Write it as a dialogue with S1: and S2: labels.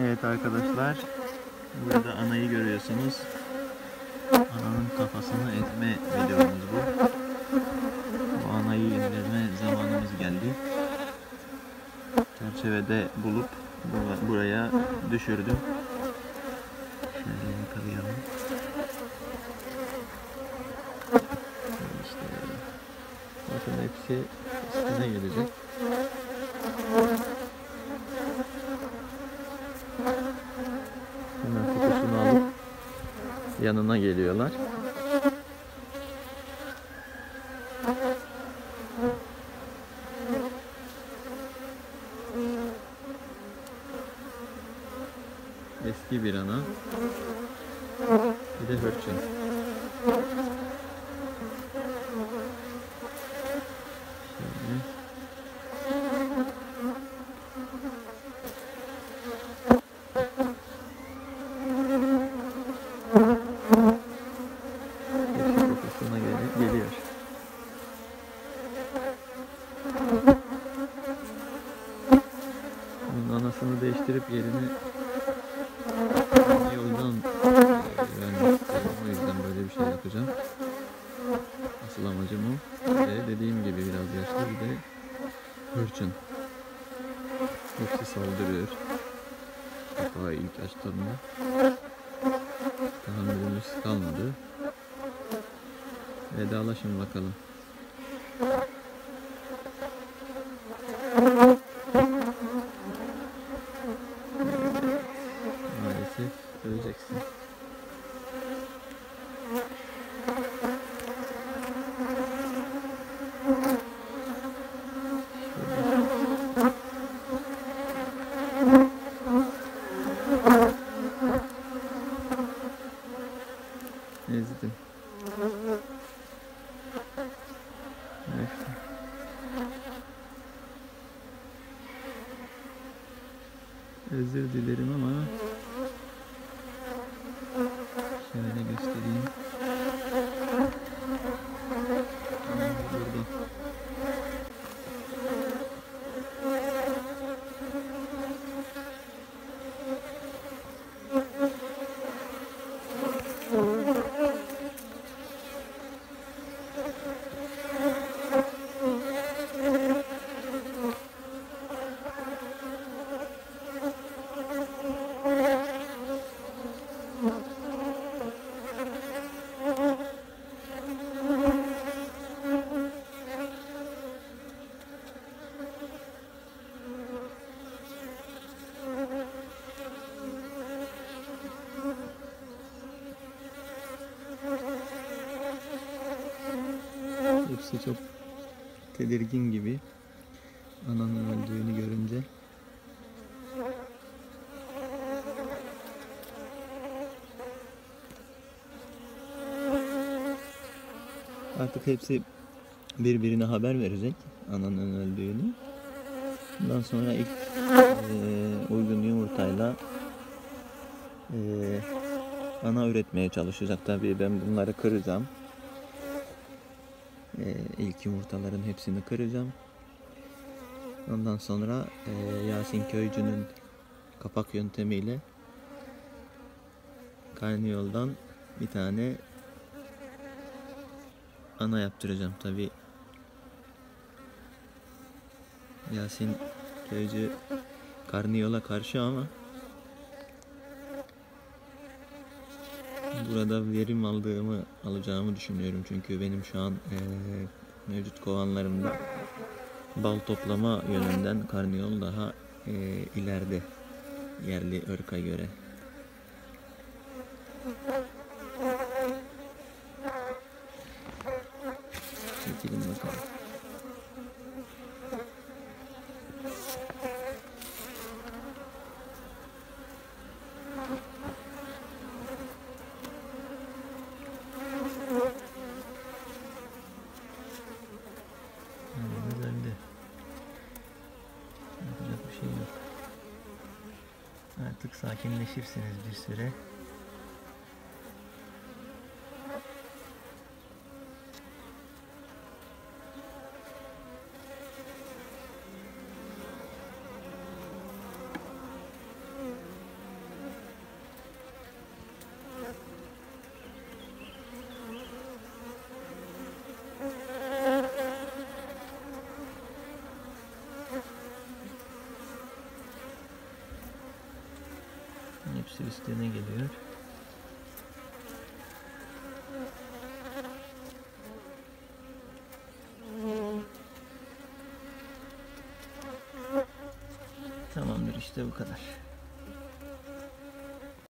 S1: Evet arkadaşlar. Burada anayı görüyorsunuz. Ananın kafasını etme videomuz bu. Bu anayı indirme zamanımız geldi. Çerçevede bulup bu- buraya düşürdüm. Şöyle yakalayalım. İşte bakın hepsi üstüne gelecek. Yanına geliyorlar. Eski bir ana. Bir de hırçın. Şöyle. Hepsi kokusuna gel- geliyor. Bunun anasını değiştirip yerini yoldan vermek istiyorum. O yüzden böyle bir şey yapacağım. Asıl amacım o. Ve dediğim gibi biraz yaşlı bir de hırçın. Hepsi saldırıyor. Kapağı ilk açtığımda. Tahammülümüz kalmadı. Vedalaşın bakalım. Ezdim. Özür dilerim ama şöyle göstereyim. Burada. Hepsi çok tedirgin gibi. Ananın öldüğünü görünce. Artık hepsi birbirine haber verecek ananın öldüğünü. Bundan sonra ilk eee, uygun yumurtayla eee, ana üretmeye çalışacak. Tabii ben bunları kıracağım. Ee, ilk yumurtaların hepsini kıracağım. Ondan sonra e, Yasin Köycü'nün kapak yöntemiyle Karnıyol'dan bir tane ana yaptıracağım. Tabi Yasin Köycü Karnıyol'a karşı ama burada verim aldığımı alacağımı düşünüyorum çünkü benim şu an eee, mevcut kovanlarımda bal toplama yönünden karniyol daha eee, ileride yerli ırka göre. Çekelim bakalım. Artık sakinleşirsiniz bir süre.
S2: Hepsi üstüne geliyor. Tamamdır işte bu kadar.